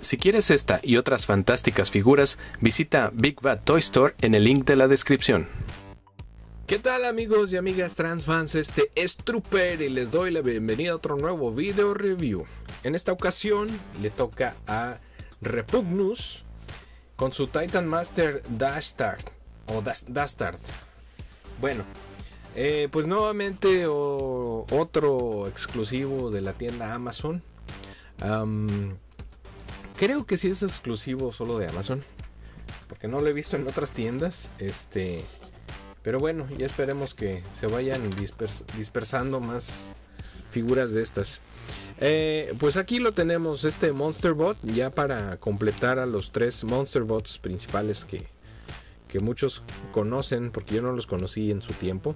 Si quieres esta y otras fantásticas figuras, visita Big Bad Toy Store en el link de la descripción. ¿Qué tal amigos y amigas transfans? Este es Trooper y les doy la bienvenida a otro nuevo video review. En esta ocasión le toca a Repugnus con su Titan Master Dastard o Dastard. Bueno, eh, pues nuevamente otro exclusivo de la tienda Amazon. Creo que sí es exclusivo solo de Amazon. Porque no lo he visto en otras tiendas. Este. Pero bueno, ya esperemos que se vayan dispersando más figuras de estas. Eh, pues aquí lo tenemos, este Monster Bot, ya para completar a los tres Monster Bots principales que, que muchos conocen, porque yo no los conocí en su tiempo.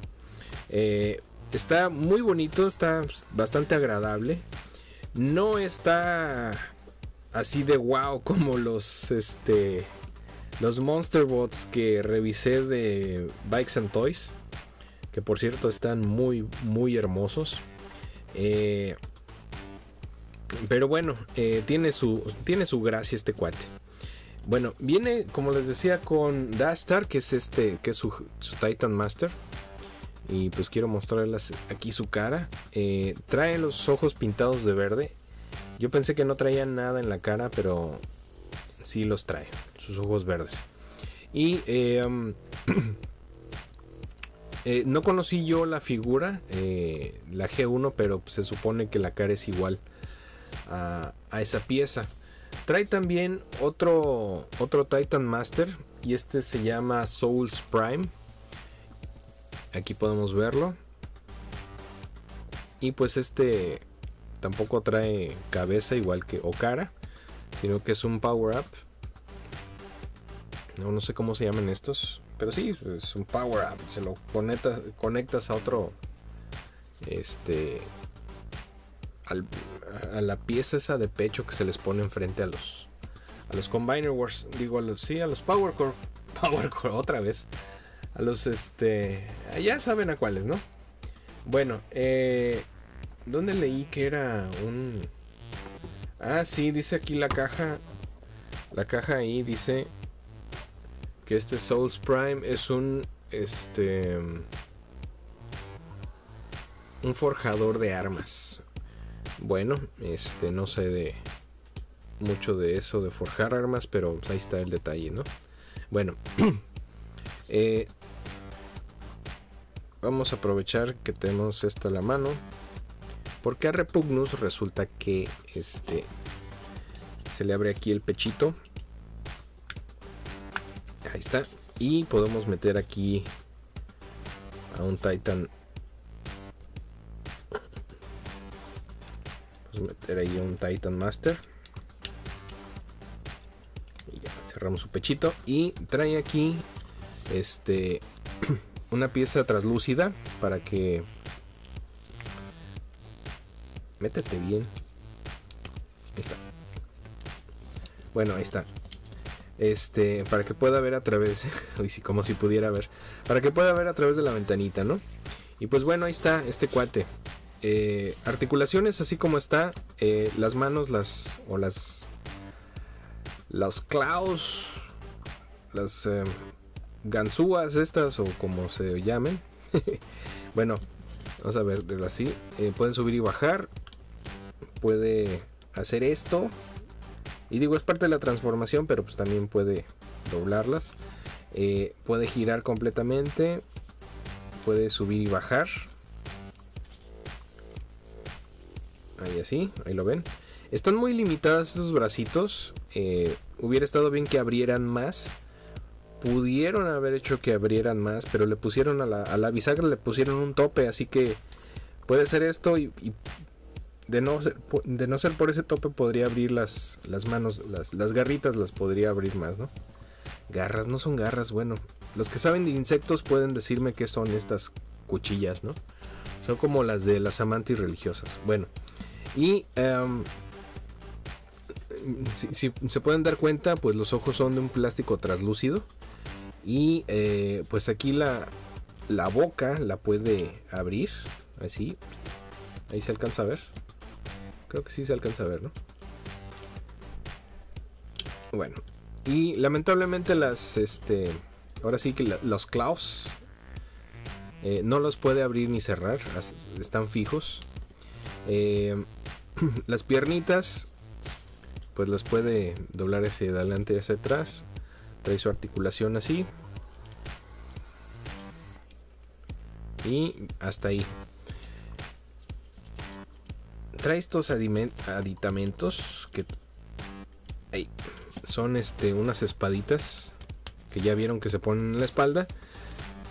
Eh, está muy bonito, está bastante agradable. No está así de wow como los este los Monster Bots que revisé de Bikes and Toys, que por cierto están muy muy hermosos. Eh, pero bueno, eh, tiene, su, tiene su gracia este cuate. Bueno, viene, como les decía, con Dastar, que es este, que es su, Titan Master. Y pues quiero mostrarles aquí su cara. Eh, trae los ojos pintados de verde. Yo pensé que no traía nada en la cara, pero sí los trae. Sus ojos verdes. Y eh, no conocí yo la figura, la G1, pero se supone que la cara es igual a, esa pieza. Trae también otro, otro Titan Master y este se llama Souls Prime. Aquí podemos verlo. Y pues este tampoco trae cabeza igual que o cara, sino que es un power up. No, no sé cómo se llaman estos, pero sí, es un power up. Se lo conectas, conectas a otro este a la pieza esa de pecho que se les pone enfrente a los a los Combiner Wars, digo a los sí, a los Power Core, Power Core otra vez. A los este, ya saben a cuáles, ¿no? Bueno, eh ¿dónde leí que era un Ah, sí, dice aquí la caja la caja ahí dice que este Souls Prime es un este un forjador de armas. Bueno, este no sé de mucho de eso de forjar armas, pero ahí está el detalle, ¿no? Bueno, eh, vamos a aprovechar que tenemos esto a la mano, porque a Repugnus resulta que este se le abre aquí el pechito, ahí está, y podemos meter aquí a un Titan meter ahí un Titan Master. Y ya, cerramos su pechito. Y trae aquí este una pieza translúcida para que métete bien. Bueno, ahí está. Este, para que pueda ver a través, como si pudiera ver, para que pueda ver a través de la ventanita, ¿no? Y pues bueno, ahí está este cuate. Eh, articulaciones así como está, eh, las manos, las o las los claws, las eh, ganzúas estas o como se llamen. bueno, vamos a ver así. pueden subir y bajar. Puede hacer esto. Y digo, es parte de la transformación, pero pues también puede doblarlas. puede girar completamente. Puede subir y bajar. Ahí así, ahí lo ven. Están muy limitadas estos bracitos. Eh, hubiera estado bien que abrieran más. Pudieron haber hecho que abrieran más, pero le pusieron a la, bisagra, le pusieron un tope, así que puede ser esto y, de, no ser, de no ser por ese tope podría abrir las, las manos, las, las garritas las podría abrir más, ¿no? Garras, no son garras, bueno. Los que saben de insectos pueden decirme qué son estas cuchillas, ¿no? Son como las de las amantes religiosas. Bueno, y em, si, se pueden dar cuenta, pues los ojos son de un plástico translúcido. Y eh, pues aquí la, la boca la puede abrir. Así. Ahí se alcanza a ver. Creo que sí se alcanza a ver, ¿no? Bueno, y lamentablemente las, este, ahora sí que los claws eh, no los puede abrir ni cerrar, están fijos. Eh, las piernitas, pues las puede doblar hacia adelante y hacia atrás. Trae su articulación así. Y hasta ahí. Trae estos aditamentos que son este, unas espaditas que ya vieron que se ponen en la espalda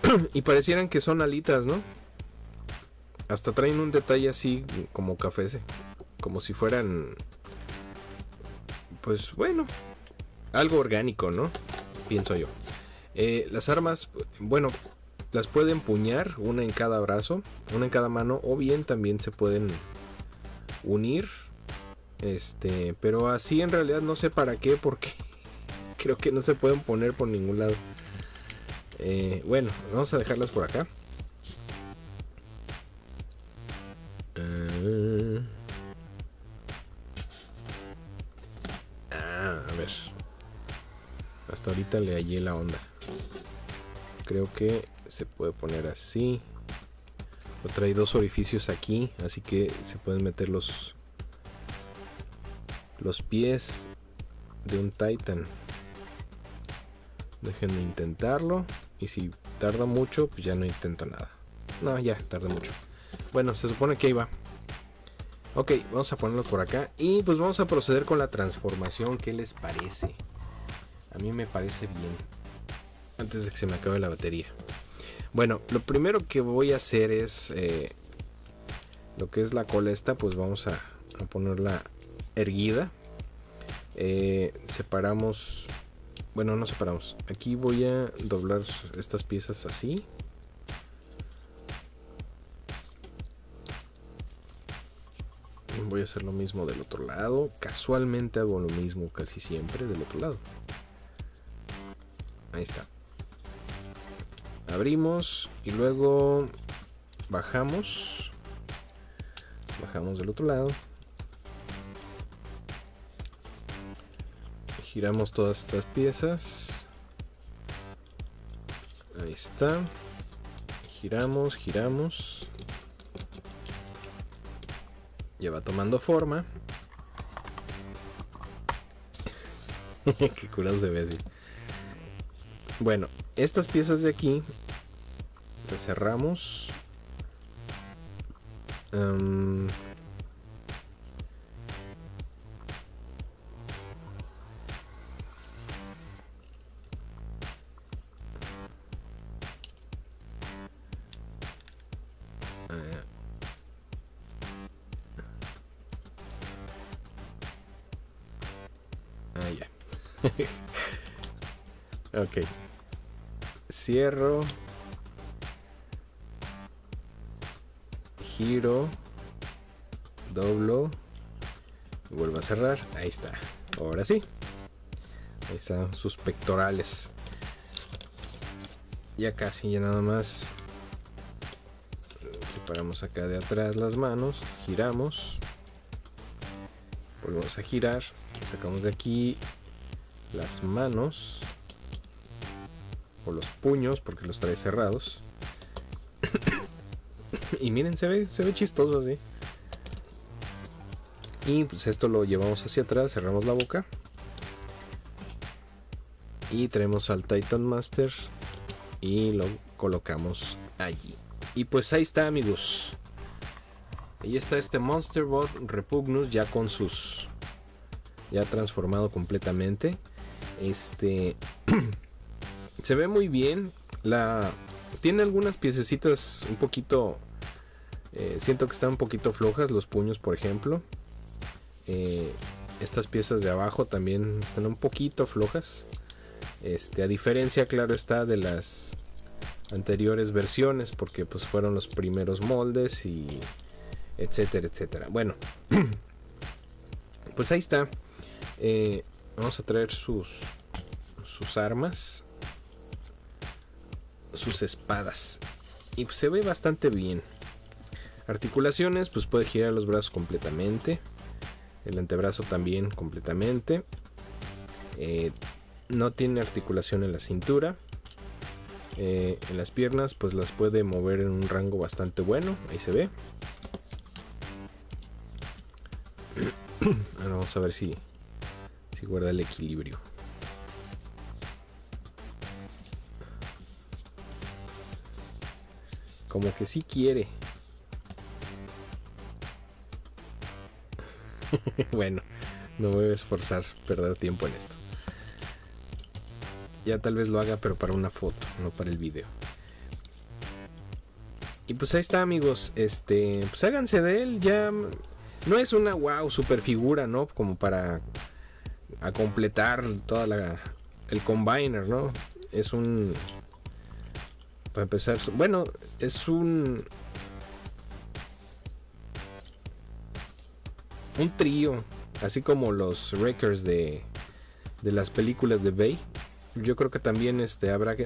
y parecieran que son alitas, ¿no? Hasta traen un detalle así como café, como si fueran, pues bueno, algo orgánico, ¿no? Pienso yo. Eh, las armas, bueno, las pueden puñar, una en cada brazo, una en cada mano, o bien también se pueden unir. Este, pero así en realidad no sé para qué, porque creo que no se pueden poner por ningún lado. Eh, bueno, vamos a dejarlas por acá. Eh, ah, a ver. Hasta ahorita le hallé la onda. Creo que se puede poner así. Trae dos orificios aquí, así que se pueden meter los los pies de un Titan. Déjenme intentarlo. Y si tarda mucho, pues ya no intento nada. No, ya, tarda mucho. Bueno, se supone que ahí va. Ok, vamos a ponerlo por acá. Y pues vamos a proceder con la transformación. ¿Qué les parece? A mí me parece bien. Antes de que se me acabe la batería. Bueno, lo primero que voy a hacer es... Eh, lo que es la cola esta, pues vamos a, ponerla erguida. Eh, separamos bueno, no separamos. Aquí voy a doblar estas piezas así. Voy a hacer lo mismo del otro lado. Casualmente hago lo mismo casi siempre del otro lado. Ahí está. Abrimos y luego bajamos. Bajamos del otro lado. giramos todas estas piezas ahí está giramos giramos ya va tomando forma qué curado se ve así bueno estas piezas de aquí cerramos em, ok. Cierro. Giro. Doblo. Vuelvo a cerrar. Ahí está. Ahora sí. Ahí están sus pectorales. Ya casi, ya nada más. Separamos acá de atrás las manos. Giramos. Volvemos a girar. Sacamos de aquí las manos o los puños porque los trae cerrados. y miren, se ve, se ve chistoso así. Y pues esto lo llevamos hacia atrás, cerramos la boca. Y traemos al Titan Master y lo colocamos allí. Y pues ahí está, amigos. Ahí está este Monster Bot Repugnus ya con sus ya transformado completamente. Este se ve muy bien. La tiene algunas piececitas un poquito. Eh, siento que están un poquito flojas los puños, por ejemplo. Eh, estas piezas de abajo también están un poquito flojas. Este, a diferencia, claro está, de las anteriores versiones, porque pues fueron los primeros moldes y etcétera, etcétera. Bueno, pues ahí está. Eh, vamos a traer sus sus armas sus espadas y se ve bastante bien articulaciones pues puede girar los brazos completamente el antebrazo también completamente Eh, no tiene articulación en la cintura. Eh, en las piernas pues las puede mover en un rango bastante bueno. Ahí se ve. Ahora vamos a ver si, si guarda el equilibrio. Como que sí quiere. bueno, no voy a esforzar, perder tiempo en esto. Ya tal vez lo haga, pero para una foto, no para el video. Y pues ahí está, amigos. Este, pues háganse de él. Ya no es una wow super figura, ¿no? Como para a completar toda la el combiner, ¿no? Es un para empezar, bueno, es un un trío, así como los Wreckers de, de las películas de Bay. Yo creo que también este, habrá,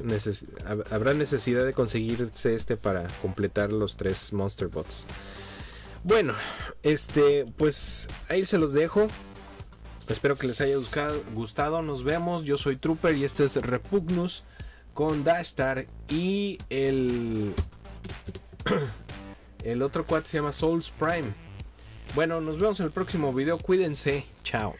habrá necesidad de conseguirse este para completar los tres Monster Bots. Bueno, este, pues ahí se los dejo. Espero que les haya gustado. Nos vemos. Yo soy Trooper y este es Repugnus con Dashtar y el el otro cuate se llama Souls Prime. Bueno, nos vemos en el próximo video. Cuídense. Chao.